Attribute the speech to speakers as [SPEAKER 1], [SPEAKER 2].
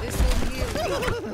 [SPEAKER 1] This will heal.